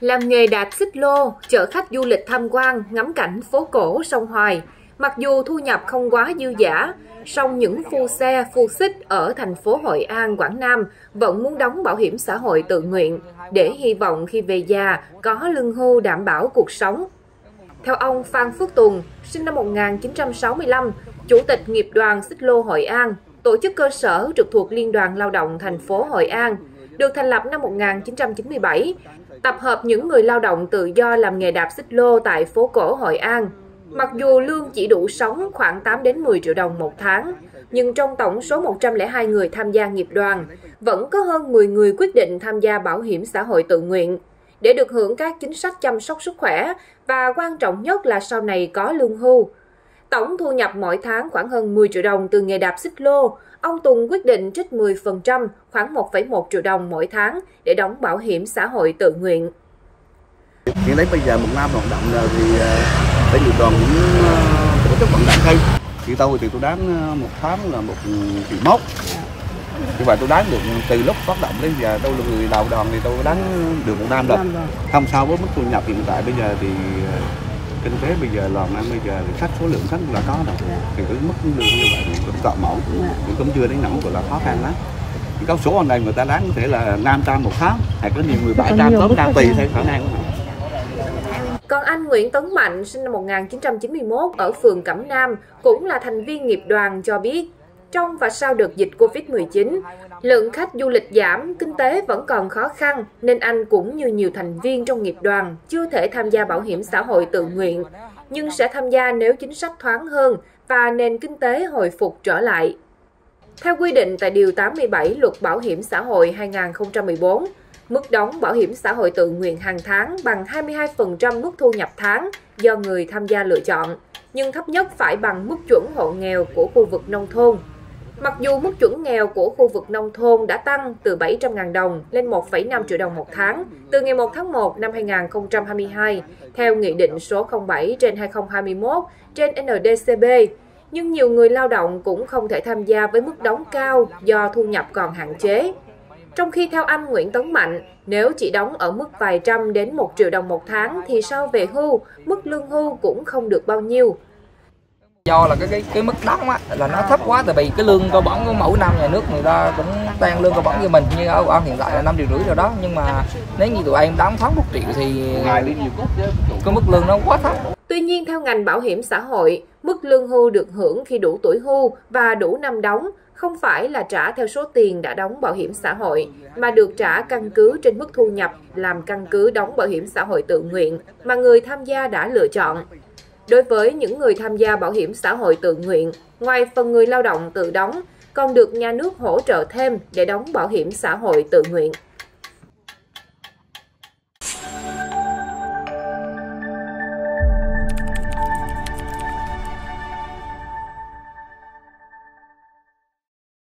Làm nghề đạp xích lô, chở khách du lịch tham quan, ngắm cảnh phố cổ sông Hoài. Mặc dù thu nhập không quá dư giả, song những phu xe, phu xích ở thành phố Hội An, Quảng Nam vẫn muốn đóng bảo hiểm xã hội tự nguyện để hy vọng khi về già có lương hưu đảm bảo cuộc sống. Theo ông Phan Phước Tùng, sinh năm 1965, Chủ tịch nghiệp đoàn xích lô Hội An, tổ chức cơ sở trực thuộc Liên đoàn Lao động thành phố Hội An, được thành lập năm 1997, tập hợp những người lao động tự do làm nghề đạp xích lô tại phố cổ Hội An. Mặc dù lương chỉ đủ sống khoảng 8 đến 10 triệu đồng một tháng, nhưng trong tổng số 102 người tham gia nghiệp đoàn, vẫn có hơn 10 người quyết định tham gia bảo hiểm xã hội tự nguyện để được hưởng các chính sách chăm sóc sức khỏe và quan trọng nhất là sau này có lương hưu. Tổng thu nhập mỗi tháng khoảng hơn 10 triệu đồng từ nghề đạp xích lô, ông Tùng quyết định trích 10%, khoảng 1,1 triệu đồng mỗi tháng để đóng bảo hiểm xã hội tự nguyện. Hiện đến bây giờ một năm hoạt động rồi thì để nghiệp đoàn cũng tổ chức vận động thêm. Thì tôi thì tôi đáng một tháng là một triệu mốt. Như vậy tôi đáng được từ lúc phát động đến giờ tôi là người đầu đoàn thì tôi đáng được một năm rồi. Không sao với mức thu nhập hiện tại bây giờ thì kinh tế bây giờ làm ăn bây giờ thì khách số lượng khách là có rồi. Thì cái mức lương như vậy thì cũng cọ mẫu thì cũng chưa đến nỗi gọi là khó khăn lắm. Có số anh này người ta đáng có thể là 500 một tháng hay có nhiều người 700 tám trăm tùy theo khả năng của họ. Còn anh Nguyễn Tấn Mạnh, sinh năm 1991 ở phường Cẩm Nam, cũng là thành viên nghiệp đoàn cho biết, trong và sau đợt dịch Covid-19, lượng khách du lịch giảm, kinh tế vẫn còn khó khăn, nên anh cũng như nhiều thành viên trong nghiệp đoàn chưa thể tham gia bảo hiểm xã hội tự nguyện, nhưng sẽ tham gia nếu chính sách thoáng hơn và nền kinh tế hồi phục trở lại. Theo quy định tại Điều 87 Luật Bảo hiểm xã hội 2014, mức đóng bảo hiểm xã hội tự nguyện hàng tháng bằng 22% mức thu nhập tháng do người tham gia lựa chọn, nhưng thấp nhất phải bằng mức chuẩn hộ nghèo của khu vực nông thôn. Mặc dù mức chuẩn nghèo của khu vực nông thôn đã tăng từ 700.000 đồng lên 1,5 triệu đồng một tháng từ ngày 1 tháng 1 năm 2022, theo Nghị định số 07 trên 2021 trên NDCB, nhưng nhiều người lao động cũng không thể tham gia với mức đóng cao do thu nhập còn hạn chế. Trong khi theo anh Nguyễn Tấn Mạnh, nếu chỉ đóng ở mức vài trăm đến một triệu đồng một tháng thì sau về hưu, mức lương hưu cũng không được bao nhiêu do là cái cái cái mức đóng á là nó thấp quá tại vì cái lương cơ bản của mỗi năm nhà nước người ta cũng tăng lương cơ bản như mình như ở ở hiện tại là năm triệu rưỡi rồi đó nhưng mà nếu như tụi em đóng tháng một triệu thì cái mức lương nó quá thấp Tuy nhiên, theo ngành bảo hiểm xã hội, mức lương hưu được hưởng khi đủ tuổi hưu và đủ năm đóng không phải là trả theo số tiền đã đóng bảo hiểm xã hội, mà được trả căn cứ trên mức thu nhập làm căn cứ đóng bảo hiểm xã hội tự nguyện mà người tham gia đã lựa chọn. Đối với những người tham gia bảo hiểm xã hội tự nguyện, ngoài phần người lao động tự đóng, còn được nhà nước hỗ trợ thêm để đóng bảo hiểm xã hội tự nguyện.